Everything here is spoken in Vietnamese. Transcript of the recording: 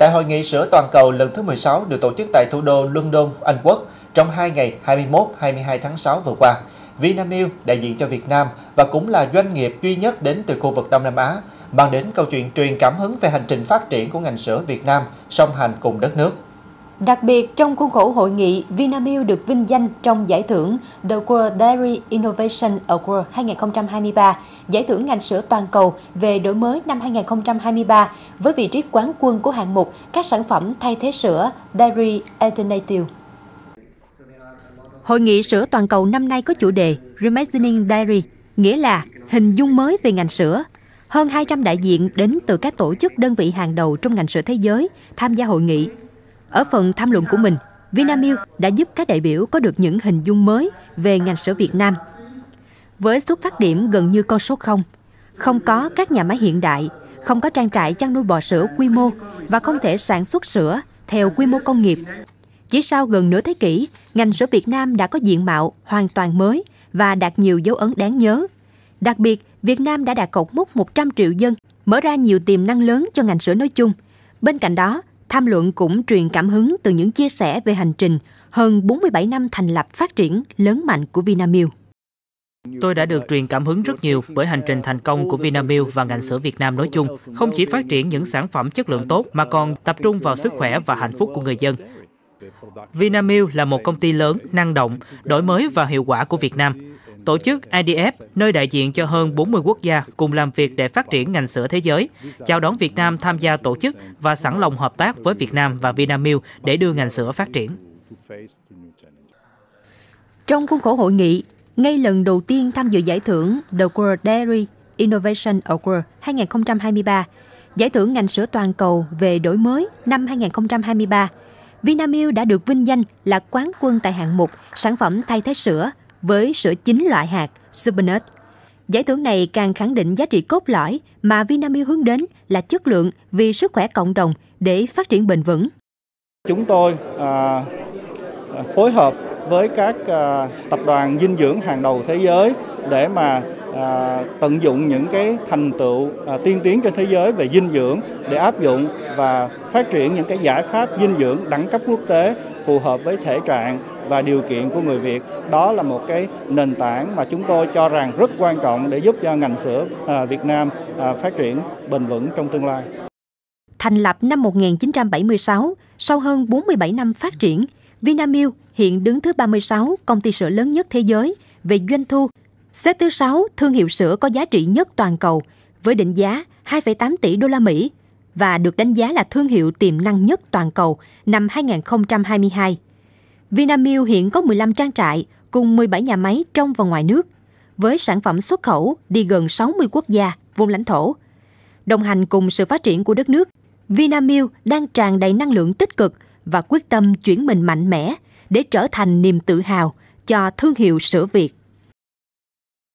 Tại hội nghị sữa toàn cầu lần thứ 16 được tổ chức tại thủ đô London, Anh Quốc trong hai ngày 21-22 tháng 6 vừa qua, Vinamilk đại diện cho Việt Nam và cũng là doanh nghiệp duy nhất đến từ khu vực Đông Nam Á, mang đến câu chuyện truyền cảm hứng về hành trình phát triển của ngành sữa Việt Nam song hành cùng đất nước. Đặc biệt, trong khuôn khổ hội nghị, Vinamilk được vinh danh trong giải thưởng The World Dairy Innovation Award 2023, giải thưởng ngành sữa toàn cầu về đổi mới năm 2023 với vị trí quán quân của hạng mục các sản phẩm thay thế sữa Dairy Alternative. Hội nghị sữa toàn cầu năm nay có chủ đề Reimagining Dairy, nghĩa là hình dung mới về ngành sữa. Hơn 200 đại diện đến từ các tổ chức đơn vị hàng đầu trong ngành sữa thế giới tham gia hội nghị ở phần tham luận của mình, Vinamilk đã giúp các đại biểu có được những hình dung mới về ngành sữa Việt Nam. Với xuất phát điểm gần như con số 0, không có các nhà máy hiện đại, không có trang trại chăn nuôi bò sữa quy mô và không thể sản xuất sữa theo quy mô công nghiệp. Chỉ sau gần nửa thế kỷ, ngành sữa Việt Nam đã có diện mạo hoàn toàn mới và đạt nhiều dấu ấn đáng nhớ. Đặc biệt, Việt Nam đã đạt cột mốc 100 triệu dân, mở ra nhiều tiềm năng lớn cho ngành sữa nói chung. Bên cạnh đó, Tham luận cũng truyền cảm hứng từ những chia sẻ về hành trình hơn 47 năm thành lập phát triển lớn mạnh của Vinamilk. Tôi đã được truyền cảm hứng rất nhiều bởi hành trình thành công của Vinamilk và ngành sữa Việt Nam nói chung, không chỉ phát triển những sản phẩm chất lượng tốt mà còn tập trung vào sức khỏe và hạnh phúc của người dân. Vinamilk là một công ty lớn, năng động, đổi mới và hiệu quả của Việt Nam. Tổ chức IDF, nơi đại diện cho hơn 40 quốc gia cùng làm việc để phát triển ngành sữa thế giới, chào đón Việt Nam tham gia tổ chức và sẵn lòng hợp tác với Việt Nam và Vinamilk để đưa ngành sữa phát triển. Trong khuôn khổ hội nghị, ngay lần đầu tiên tham dự giải thưởng The World Dairy Innovation Award 2023, giải thưởng ngành sữa toàn cầu về đổi mới năm 2023, Vinamilk đã được vinh danh là quán quân tại hạng mục sản phẩm thay thế sữa với sữa chính loại hạt Supernut. Giải thưởng này càng khẳng định giá trị cốt lõi mà Vinamilk hướng đến là chất lượng vì sức khỏe cộng đồng để phát triển bền vững. Chúng tôi à, à phối hợp với các à, tập đoàn dinh dưỡng hàng đầu thế giới để mà à, tận dụng những cái thành tựu à, tiên tiến trên thế giới về dinh dưỡng để áp dụng và phát triển những cái giải pháp dinh dưỡng đẳng cấp quốc tế phù hợp với thể trạng và điều kiện của người Việt. Đó là một cái nền tảng mà chúng tôi cho rằng rất quan trọng để giúp cho ngành sữa à, Việt Nam à, phát triển bền vững trong tương lai. Thành lập năm 1976, sau hơn 47 năm phát triển, Vinamilk hiện đứng thứ 36 công ty sữa lớn nhất thế giới về doanh thu, xếp thứ 6 thương hiệu sữa có giá trị nhất toàn cầu với định giá 2,8 tỷ đô la Mỹ và được đánh giá là thương hiệu tiềm năng nhất toàn cầu năm 2022. Vinamilk hiện có 15 trang trại cùng 17 nhà máy trong và ngoài nước, với sản phẩm xuất khẩu đi gần 60 quốc gia, vùng lãnh thổ. Đồng hành cùng sự phát triển của đất nước, Vinamilk đang tràn đầy năng lượng tích cực và quyết tâm chuyển mình mạnh mẽ để trở thành niềm tự hào cho thương hiệu sữa Việt.